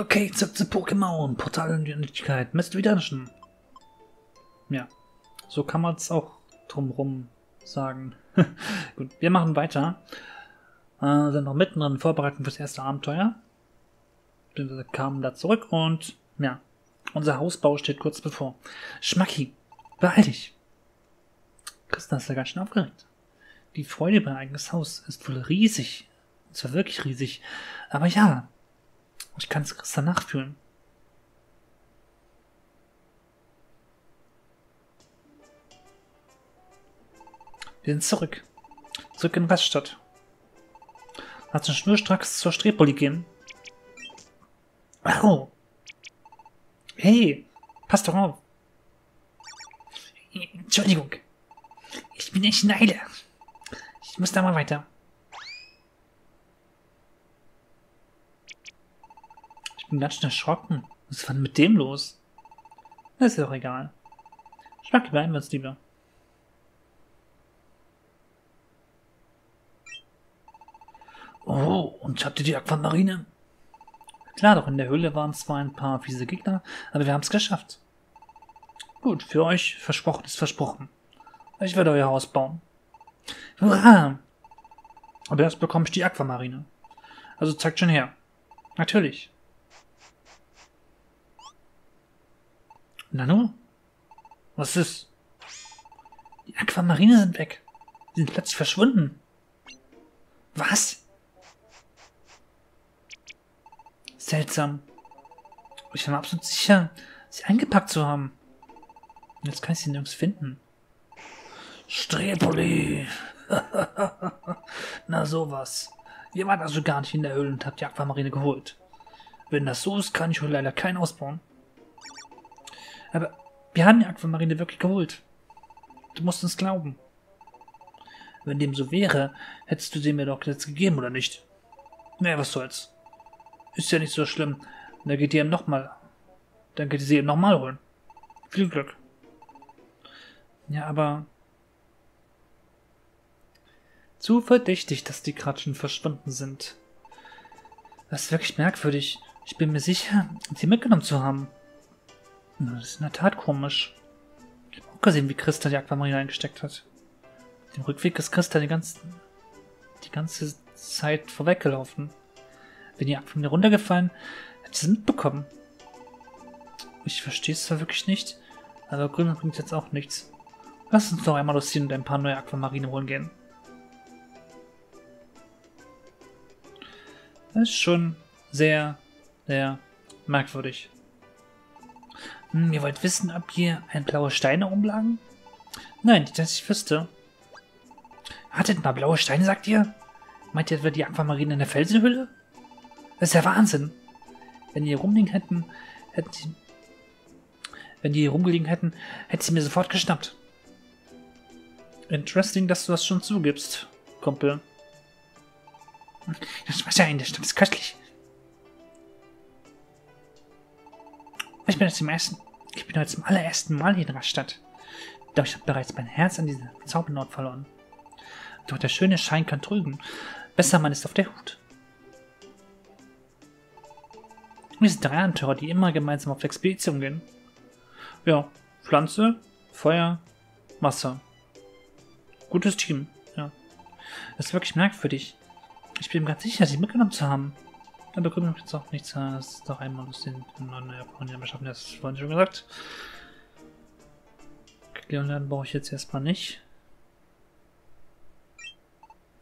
Okay, zurück zu Pokémon. Portal und die Unendlichkeit. Mist Dungeon. Ja, so kann man es auch drumrum sagen. Gut, wir machen weiter. Äh, sind noch mittendrin Vorbereitung fürs erste Abenteuer. Wir kamen da zurück und ja, unser Hausbau steht kurz bevor. Schmacki, beeil dich. Christa ist ja ganz schön aufgeregt. Die Freude über ein eigenes Haus ist wohl riesig. Und zwar wirklich riesig. Aber ja, ich kann es Christa nachfühlen. Wir sind zurück. Zurück in Weststadt. Lass uns schnurstracks zur Strebpoli gehen. Oh. Hey, passt doch auf. Entschuldigung. Ich bin echt Eile. Ich muss da mal weiter. Ich bin ganz schön erschrocken. Was war denn mit dem los? Das ist doch egal. Schmack, bleiben wir uns lieber. Oh, und habt ihr die Aquamarine? Klar, doch in der Höhle waren zwar ein paar fiese Gegner, aber wir haben es geschafft. Gut, für euch versprochen ist versprochen. Ich werde euer Haus bauen. Hurra! Aber erst bekomme ich die Aquamarine. Also zeigt schon her. Natürlich. Nanu? Was ist? Die Aquamarine sind weg. Sie sind plötzlich verschwunden. Was? Seltsam. Ich war mir absolut sicher, sie eingepackt zu haben. Jetzt kann ich sie nirgends finden. Strepoli. Na sowas. Ihr wart also gar nicht in der Höhle und habt die Aquamarine geholt. Wenn das so ist, kann ich wohl leider keinen ausbauen. Aber wir haben die Aquamarine wirklich geholt. Du musst uns glauben. Wenn dem so wäre, hättest du sie mir doch jetzt gegeben, oder nicht? Naja, was soll's. Ist ja nicht so schlimm. Dann geht ihr eben nochmal. Dann geht ihr sie eben nochmal holen. Viel Glück. Ja, aber. Zu verdächtig, dass die Kratschen verschwunden sind. Das ist wirklich merkwürdig. Ich bin mir sicher, sie mitgenommen zu haben. Das ist in der Tat komisch. Ich habe auch gesehen, wie Christa die Aquamarine eingesteckt hat. Den Rückweg ist Christa die ganze, die ganze Zeit vorweggelaufen. Wenn die Aquamarine runtergefallen, hätte sie mitbekommen. Ich verstehe es zwar wirklich nicht, aber Grün bringt jetzt auch nichts. Lass uns doch einmal losziehen und ein paar neue Aquamarine holen gehen. Das ist schon sehr, sehr merkwürdig. Hm, ihr wollt wissen, ob hier ein blaue Steine umlagen? Nein, nicht, dass ich wüsste. Hattet mal blaue Steine, sagt ihr? Meint ihr etwa die Aquamarine in der Felsenhülle? Das ist ja Wahnsinn. Wenn die hier rumliegen hätten, hätten sie... Wenn die hier rumgelegen hätten, hätte sie mir sofort geschnappt. Interesting, dass du das schon zugibst, Kumpel. Das Wasser in der Stadt ist köstlich. Ich bin jetzt zum ersten, ich bin heute zum allerersten Mal hier in Rastatt. Doch ich habe bereits mein Herz an diese Zaubernord verloren. Doch der schöne Schein kann trügen. Besser man ist auf der Hut. Wir sind drei Abenteurer, die immer gemeinsam auf Expedition gehen. Ja, Pflanze, Feuer, Wasser. Gutes Team, ja. Das ist wirklich merkwürdig. Ich bin mir ganz sicher, sie mitgenommen zu haben. Aber bekommen wir jetzt auch nichts. Das ist doch einmal aus den neuen Japanern beschaffen, das ist vorhin schon gesagt. Leonladen brauche ich jetzt erstmal nicht.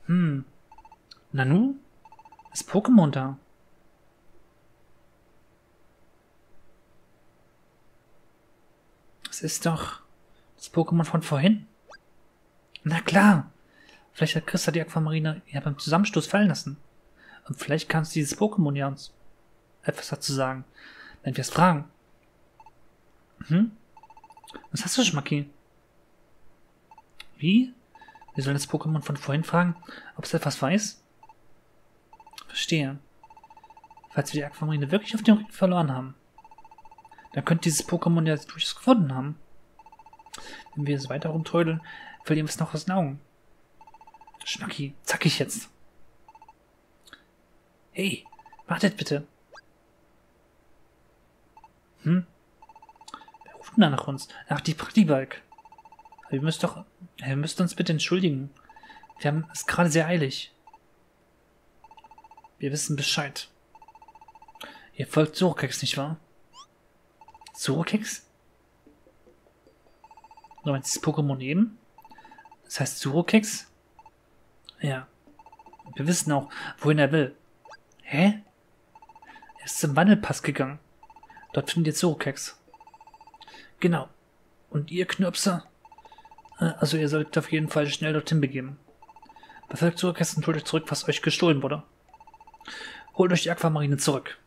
Hm. Nanu? Ist Pokémon da? Das ist doch das Pokémon von vorhin. Na klar. Vielleicht hat Christa die Aquamarine ja beim Zusammenstoß fallen lassen. Und vielleicht kannst du dieses Pokémon ja uns etwas dazu sagen, wenn wir es fragen. Hm? Was hast du, Schmacki? Wie? Wir sollen das Pokémon von vorhin fragen, ob es etwas weiß? Verstehe. Falls wir die Aquamarine wirklich auf dem Rücken verloren haben, dann könnte dieses Pokémon ja durchaus gefunden haben. Wenn wir es weiter rumtrödeln, verlieren wir es noch aus den Augen. Schmacki, zackig jetzt. Hey, wartet bitte. Hm? Wer ruft denn da nach uns? Ach, die Praktibike. Wir müssen doch. Wir müssen uns bitte entschuldigen. Wir haben es gerade sehr eilig. Wir wissen Bescheid. Ihr folgt Surokex, nicht wahr? Surokex? Du meinst das Pokémon eben? Das heißt Surokex? Ja. Wir wissen auch, wohin er will. Hä? Er ist zum Wandelpass gegangen. Dort findet ihr Surokex. Genau. Und ihr Knirpser? Äh, also ihr solltet auf jeden Fall schnell dorthin begeben. Befolgt Surokex und holt euch zurück, was euch gestohlen wurde. Holt euch die Aquamarine zurück.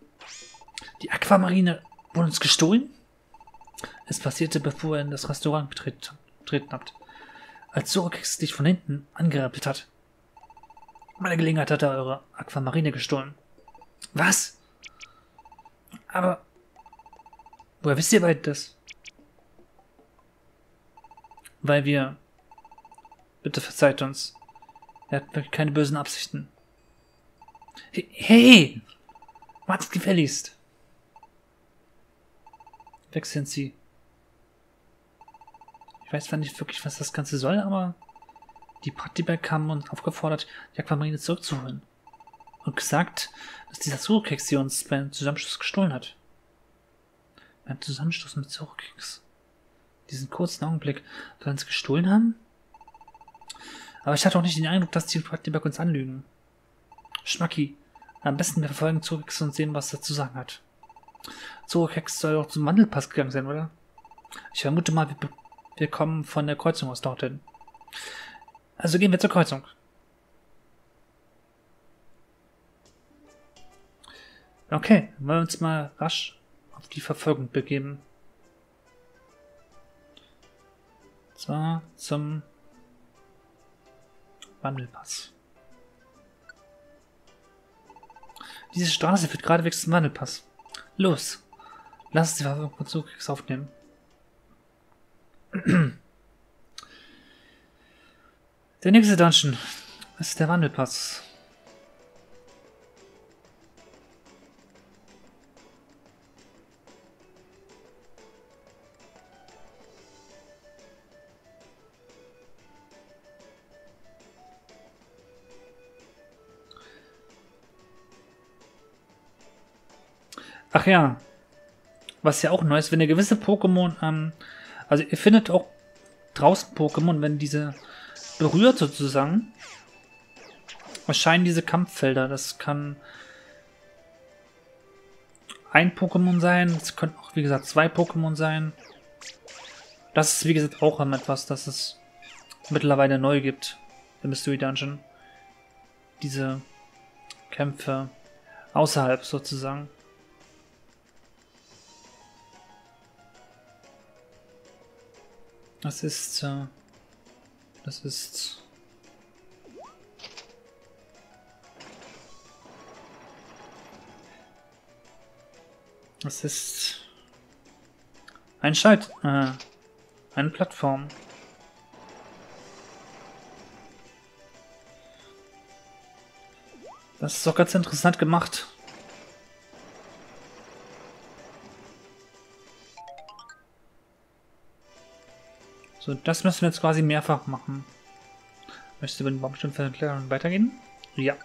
Die Aquamarine wurde uns gestohlen? Es passierte, bevor ihr in das Restaurant betreten habt. Als Sorokex dich von hinten angerappelt hat. Bei der Gelegenheit hat er eure Aquamarine gestohlen. Was? Aber... Woher wisst ihr beide das? Weil wir... Bitte verzeiht uns. Er hat wirklich keine bösen Absichten. Hey! hey Wartet gefälligst! wechseln sie. Ich weiß zwar nicht wirklich, was das Ganze soll, aber die Praktiker kamen und aufgefordert, die Aquamarine zurückzuholen. Und gesagt, dass dieser Zurukex sie uns beim Zusammenschluss gestohlen hat. Beim Zusammenstoß mit Zurukex. Diesen kurzen Augenblick, wir uns gestohlen haben? Aber ich hatte auch nicht den Eindruck, dass die Praktiker uns anlügen. Schmacki, am besten wir verfolgen Zurukex und sehen, was er zu sagen hat. Hex soll doch zum Wandelpass gegangen sein, oder? Ich vermute mal, wir, wir kommen von der Kreuzung aus dorthin. Also gehen wir zur Kreuzung. Okay, wollen wir uns mal rasch auf die Verfolgung begeben. Zwar zum Wandelpass. Diese Straße führt geradewegs zum Wandelpass. Los, lass uns die Verfolgung von Zugkriegs aufnehmen. Der nächste Dungeon ist der Wandelpass. Ach ja, was ja auch neu ist, wenn ihr gewisse Pokémon, ähm, also ihr findet auch draußen Pokémon, wenn diese berührt sozusagen, erscheinen diese Kampffelder. Das kann ein Pokémon sein, es können auch, wie gesagt, zwei Pokémon sein. Das ist, wie gesagt, auch etwas, das es mittlerweile neu gibt im Mystery Dungeon. Diese Kämpfe außerhalb sozusagen. Das ist... Äh, das ist... Das ist... Ein Schalt... Äh, eine Plattform. Das ist doch ganz interessant gemacht. So, das müssen wir jetzt quasi mehrfach machen. Möchtest du den Baumstumpf erklären und weitergehen? Ja.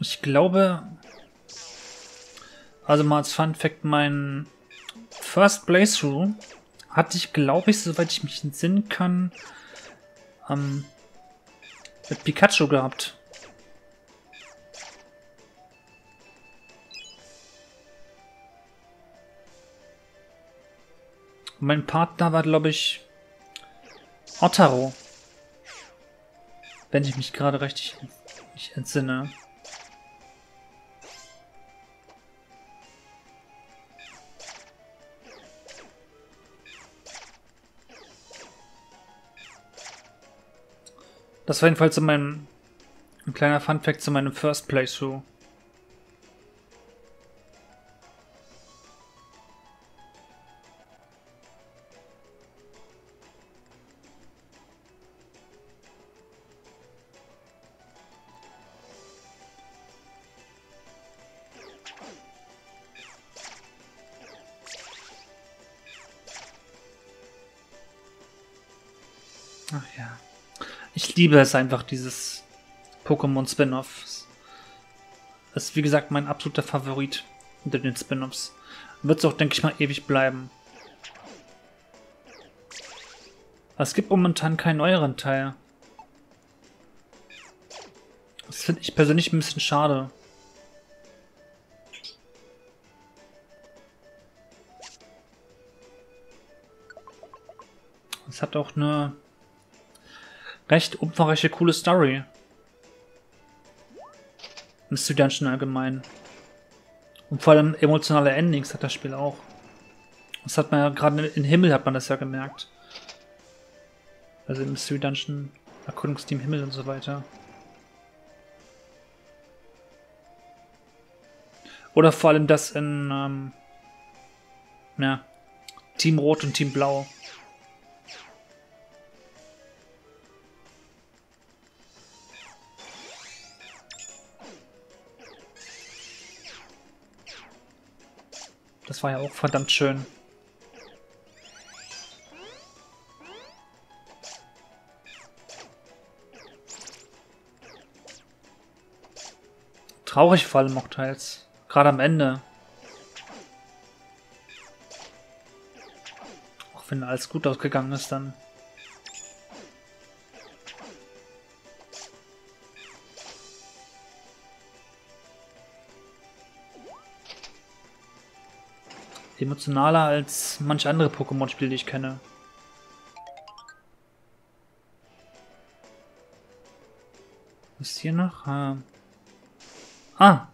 Ich glaube, also mal als Fun Fact, mein First Playthrough hatte ich, glaube ich, soweit ich mich entsinnen kann, ähm, mit Pikachu gehabt. mein Partner war, glaube ich, Otaro. Wenn ich mich gerade richtig entsinne. Das war jedenfalls so mein ein kleiner Funfact zu meinem First Playthrough. Ach ja. Ich liebe es einfach, dieses Pokémon Spin-Off. Ist wie gesagt mein absoluter Favorit unter den Spin-Offs. Wird es auch, denke ich mal, ewig bleiben. es gibt momentan keinen neueren Teil. Das finde ich persönlich ein bisschen schade. Es hat auch eine recht umfangreiche, coole Story. Mystery Dungeon allgemein. Und vor allem emotionale Endings hat das Spiel auch. Das hat man ja gerade in Himmel hat man das ja gemerkt. Also im Mystery Dungeon, Erkundungsteam Himmel und so weiter. Oder vor allem das in ähm, ja, Team Rot und Team Blau. Das war ja auch verdammt schön. Traurig vor allem auch teils. Gerade am Ende. Auch wenn alles gut ausgegangen ist dann. Emotionaler als manche andere Pokémon-Spiele, die ich kenne. Was ist hier noch? Ah, ah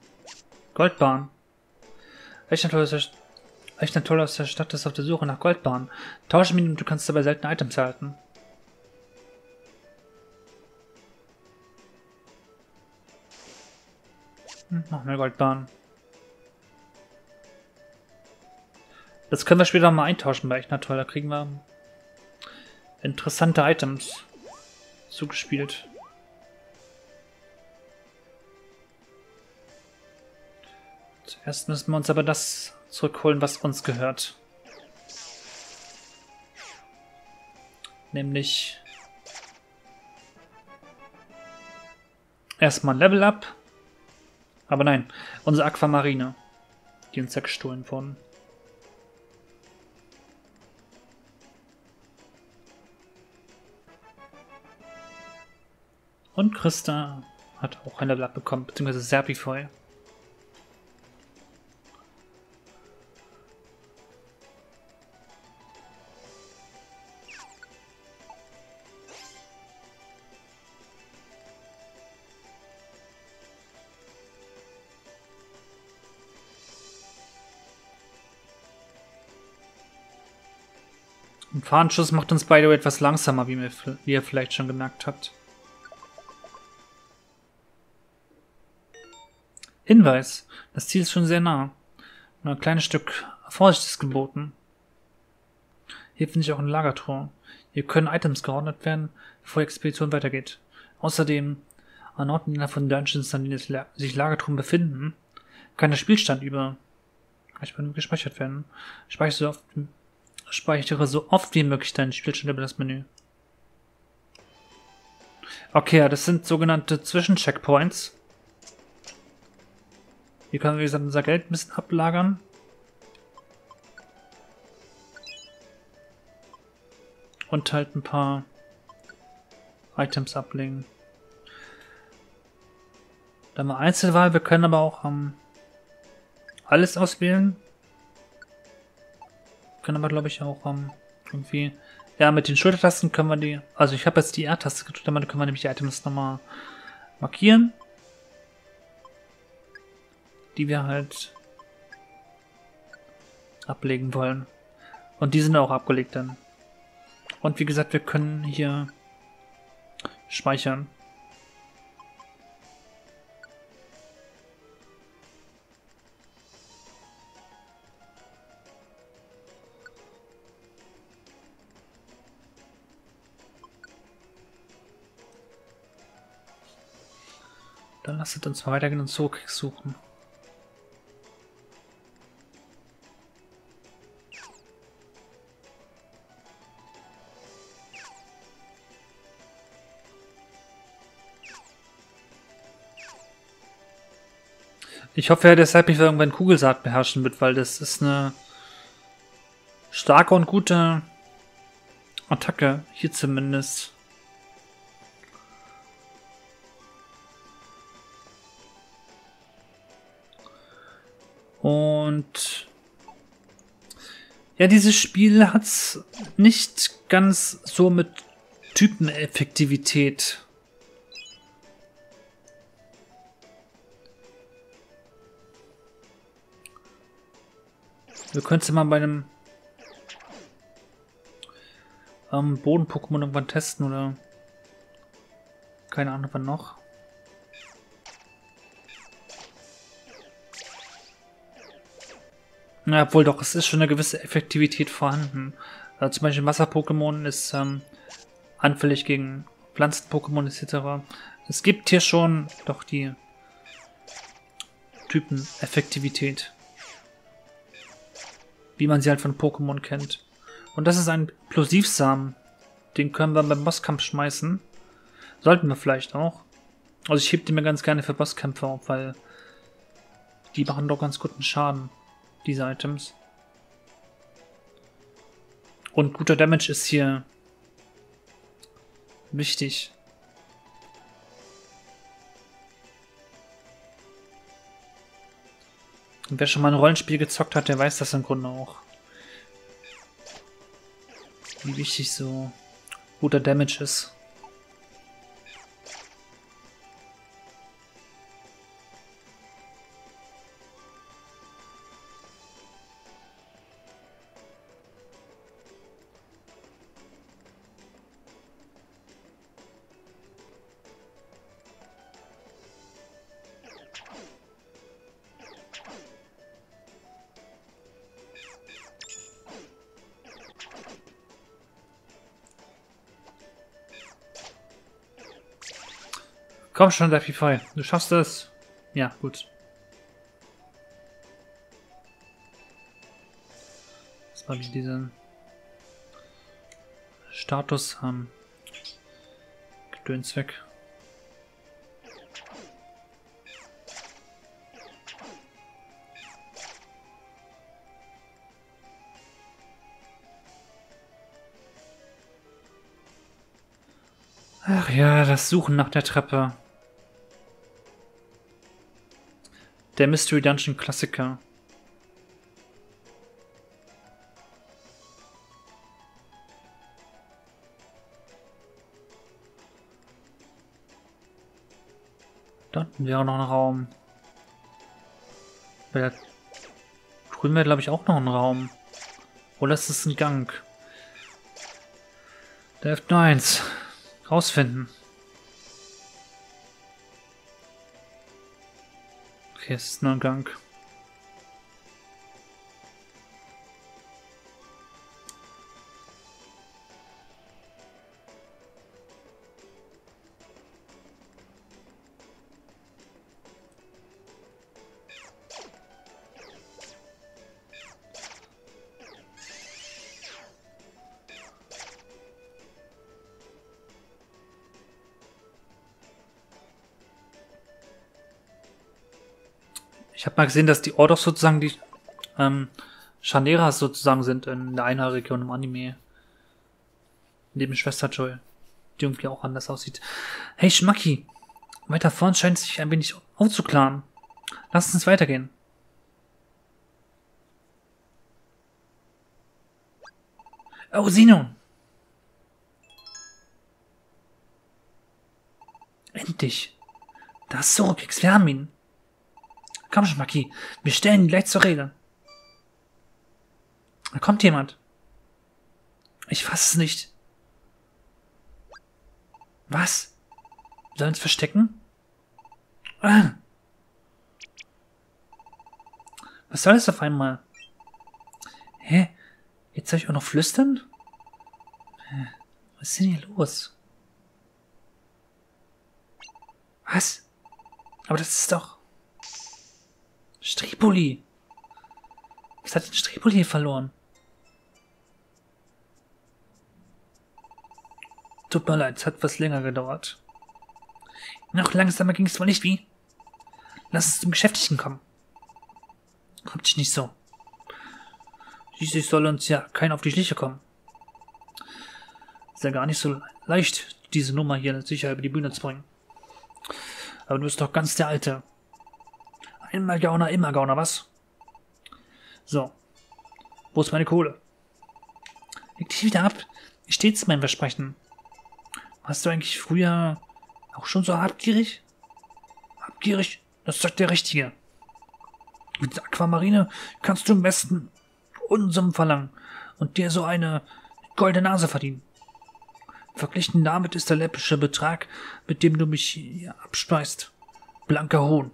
Goldbahn. Echt ein tolles Echt ein toller der Stadt ist auf der Suche nach Goldbahn. Tausche mit ihm du kannst dabei seltene Items halten. Hm, noch mehr Goldbahn. Das können wir später mal eintauschen bei Toll. Da kriegen wir interessante Items zugespielt. Zuerst müssen wir uns aber das zurückholen, was uns gehört. Nämlich erstmal Level Up. Aber nein, unsere Aquamarine, die uns ja gestohlen wurden. Und Christa hat auch ein Level bekommen, beziehungsweise Serpifoy. Ein Fahrenschuss macht uns beide etwas langsamer, wie, ihr vielleicht schon gemerkt habt. Hinweis, das Ziel ist schon sehr nah. Nur ein kleines Stück Vorsicht ist geboten. Hier finde ich auch ein Lagertor. Hier können Items geordnet werden, bevor die Expedition weitergeht. Außerdem, an Orten von Dungeons, an denen sich Lagertruhen befinden, kann der Spielstand über gespeichert werden. Speichere so, oft, speichere so oft wie möglich deinen Spielstand über das Menü. Okay, das sind sogenannte Zwischencheckpoints. Hier können wir, unser Geld ein bisschen ablagern. Und halt ein paar Items ablegen. Dann mal Einzelwahl. Wir können aber auch ähm, alles auswählen. Können aber, glaube ich, auch ähm, irgendwie... Ja, mit den Schultertasten können wir die... Also ich habe jetzt die R-Taste gedrückt, damit können wir nämlich die Items nochmal markieren die wir halt ablegen wollen. Und die sind auch abgelegt dann. Und wie gesagt, wir können hier speichern. Dann lasst uns weitergehen und zurücksuchen. Ich hoffe ja, dass Hypixel irgendwann Kugelsaat beherrschen wird, weil das ist eine starke und gute Attacke. Hier zumindest. Und ja, dieses Spiel hat es nicht ganz so mit Typeneffektivität. Wir können es mal bei einem ähm, Boden-Pokémon irgendwann testen oder keine Ahnung wann noch. Na, obwohl doch, es ist schon eine gewisse Effektivität vorhanden. Also zum Beispiel Wasser-Pokémon ist ähm, anfällig gegen Pflanzen-Pokémon etc. Es gibt hier schon doch die Typen-Effektivität. Wie man sie halt von Pokémon kennt. Und das ist ein Plosivsamen. Den können wir beim Bosskampf schmeißen. Sollten wir vielleicht auch. Also ich heb die mir ganz gerne für Bosskämpfe auf, weil die machen doch ganz guten Schaden diese Items. Und guter Damage ist hier wichtig. Und wer schon mal ein Rollenspiel gezockt hat, der weiß das im Grunde auch. Wie wichtig so guter Damage ist. Komm schon, Daffy Du schaffst es. Ja, gut. Das war wie diesen Status haben. Gedöns weg. Ach ja, das Suchen nach der Treppe. Der Mystery Dungeon Klassiker. Da unten wäre noch ein Raum. Bei drüben wäre, glaube ich, auch noch ein Raum. Oder ist es ein Gang? Der F1. Rausfinden. Okay, Ich habe mal gesehen, dass die Ordos sozusagen die ähm, Chaneras sozusagen sind in der einer Region im Anime. Neben Schwester Joy. Die irgendwie auch anders aussieht. Hey Schmacki! Weiter vorn scheint sich ein wenig aufzuklaren. Lass uns weitergehen. Oh, Sinon! Endlich! Da ist Sorokix, ihn. Komm schon, Maki. Wir stellen ihn gleich zur Rede. Da kommt jemand. Ich fasse es nicht. Was? Wir sollen uns verstecken? Ah. Was soll das auf einmal? Hä? Jetzt soll ich auch noch flüstern? Was ist denn hier los? Was? Aber das ist doch... Stripoli. Was hat denn Stripoli verloren? Tut mir leid, es hat was länger gedauert. Noch langsamer ging es wohl nicht wie? Lass es zum Geschäftlichen kommen. Hab dich nicht so. Schließlich soll uns ja keiner auf die Schliche kommen. Ist ja gar nicht so leicht, diese Nummer hier sicher über die Bühne zu bringen. Aber du bist doch ganz der Alte. Einmal Gauner, immer Gauner, was? So. Wo ist meine Kohle? Leg dich wieder ab. Ich stets mein Versprechen. Warst du eigentlich früher auch schon so habgierig? Habgierig? Das sagt der Richtige. Mit der Aquamarine kannst du im besten Unsummen verlangen und dir so eine goldene Nase verdienen. Verglichen damit ist der läppische Betrag, mit dem du mich abspeist, blanker Hohn.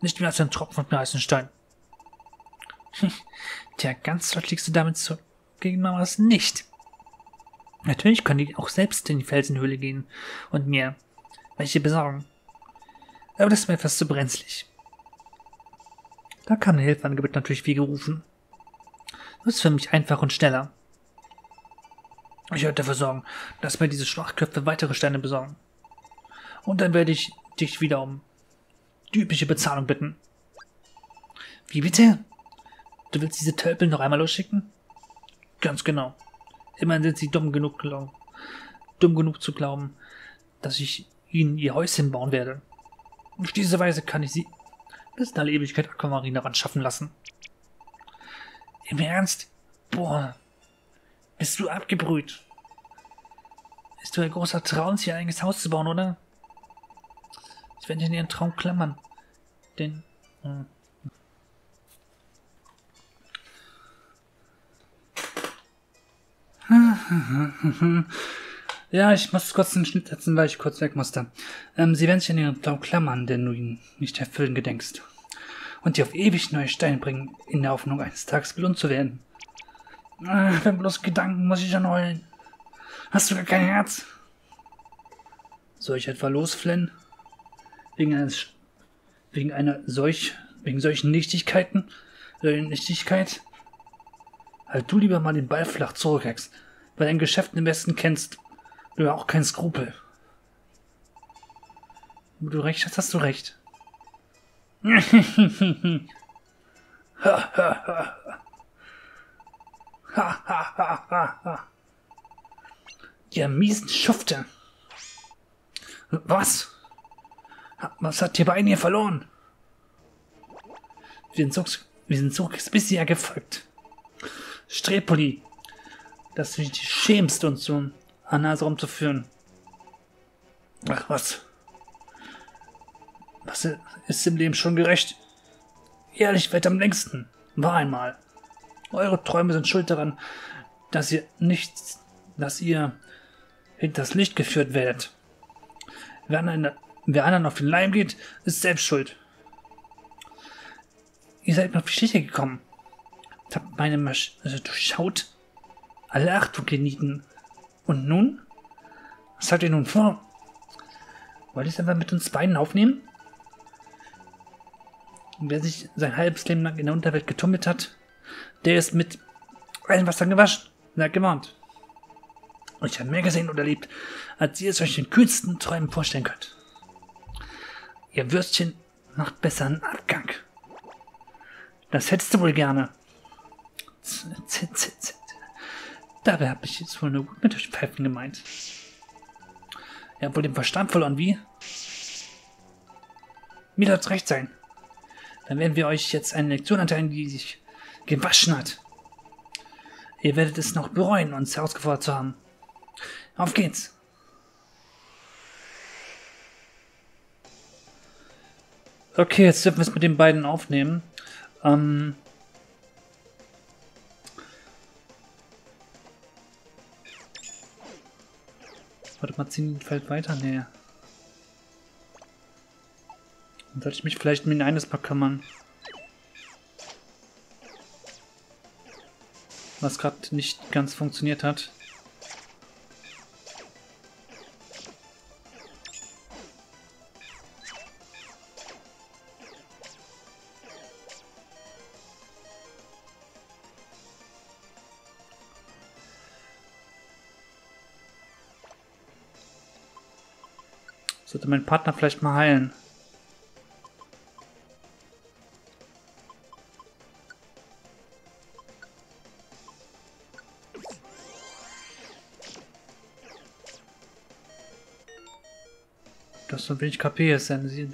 Nicht mehr als ein Tropfen von heißen Stein. Tja, ganz dort liegst du damit zu gegen was nicht. Natürlich können die auch selbst in die Felsenhöhle gehen und mir welche besorgen. Aber das ist mir etwas zu brenzlig. Da kam ein Hilfeangebot natürlich wie gerufen. Das ist für mich einfach und schneller. Ich werde dafür sorgen, dass mir diese Schwachköpfe weitere Steine besorgen. Und dann werde ich dich wieder um die übliche Bezahlung bitten. Wie bitte? Du willst diese Tölpel noch einmal losschicken? Ganz genau. Immerhin sind sie dumm genug, glauben, dumm genug zu glauben, dass ich ihnen ihr Häuschen bauen werde. Auf diese Weise kann ich sie bis in alle Ewigkeit Aquamarine daran schaffen lassen. Im Ernst? Boah, bist du abgebrüht? Ist du ein großer Traum, sich ein eigenes Haus zu bauen, oder? Ich werde in ihren Traum klammern. Denn. Hm. Ja, ich muss kurz einen Schnitt setzen, weil ich kurz weg musste. Ähm, sie werden sich an ihren Traum klammern, denn du ihn nicht erfüllen gedenkst. Und dir auf ewig neue Steine bringen, in der Hoffnung, eines Tages belohnt zu werden. Ah, wenn bloß Gedanken muss ich schon heulen. Hast du gar kein Herz? Soll ich etwa losflennen? Wegen eines, wegen einer solch, wegen solchen Nichtigkeiten? Solchen Nichtigkeit? Halt du lieber mal den Ball flach zurück, Hex, weil dein Geschäft im besten kennst. Du hast auch kein Skrupel. Wo du recht hast, hast du recht. ha, ha, ha. Ha, ha, ha, ha, ha. Ihr miesen Schufte. Was? Was hat ihr Bein hier verloren? Wir sind so, wir sind so bisher gefolgt. Strepoli, dass du dich schämst, uns so an Nase rumzuführen. Ach was. Was ist im Leben schon gerecht? Ehrlich weit am längsten. War einmal. Eure Träume sind schuld daran, dass ihr nichts, dass ihr hinters Licht geführt werdet. Wer anderen, wer anderen auf den Leim geht, ist selbst schuld. Ihr seid mir auf die Schliche gekommen. Habt meine Masch also durchschaut. Alle Achtung genieten. Und nun? Was habt ihr nun vor? Wollt ihr es einfach mit uns beiden aufnehmen? wer sich sein halbes Leben lang in der Unterwelt getummelt hat, der ist mit allen Wassern gewaschen. Hat gewarnt. Und ich habe mehr gesehen und erlebt, als ihr es euch in kühnsten Träumen vorstellen könnt. Ihr Würstchen macht besseren Abgang. Das hättest du wohl gerne. Dabei habe ich jetzt wohl nur gut mit euch Pfeifen gemeint. Ihr habt wohl den Verstand verloren, wie? Mir soll's recht sein. Dann werden wir euch jetzt eine Lektion erteilen, die sich gewaschen hat. Ihr werdet es noch bereuen, uns herausgefordert zu haben. Auf geht's! Okay, jetzt dürfen wir es mit den beiden aufnehmen. Ähm Warte mal, ziehen fällt weiter? Nee. Dann sollte ich mich vielleicht um eines Mal kümmern. Was gerade nicht ganz funktioniert hat. sollte mein Partner vielleicht mal heilen. Das so wenig KP ist, dann sieht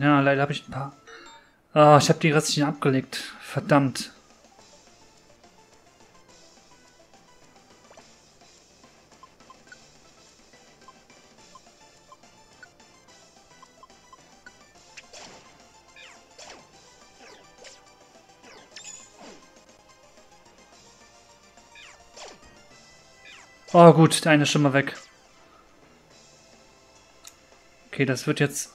Ja, leider habe ich ein paar. Oh, ich habe die restlichen abgelegt. Verdammt. Oh gut, der eine ist schon mal weg. Okay, das wird jetzt...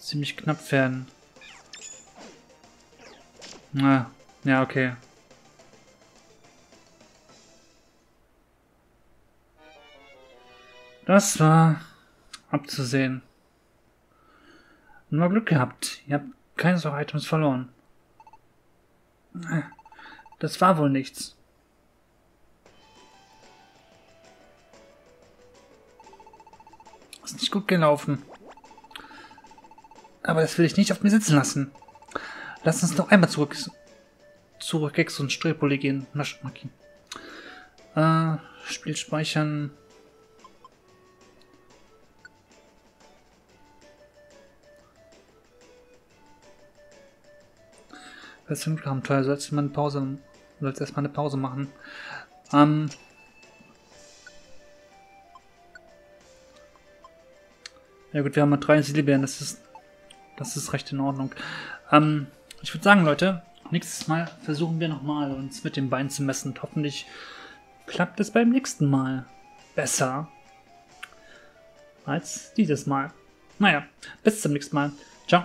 ziemlich knapp werden. Na, ja, okay. Das war abzusehen. Nur Glück gehabt. Ihr habt keine so Items verloren. Das war wohl nichts. Ist nicht gut gelaufen. Aber das will ich nicht auf mir sitzen lassen. Lass uns noch einmal zurück zurück Gex und Strepoli gehen. Äh, Spiel speichern. Das ist Abenteuer. Sollst du mal eine Pause, sollst erstmal eine Pause machen. Ähm, ja gut, wir haben mal drei Silbeeren, das ist, das ist recht in Ordnung. Ähm, ich würde sagen, Leute, nächstes Mal versuchen wir nochmal uns mit dem Bein zu messen. Und hoffentlich klappt es beim nächsten Mal besser als dieses Mal. Naja, bis zum nächsten Mal. Ciao.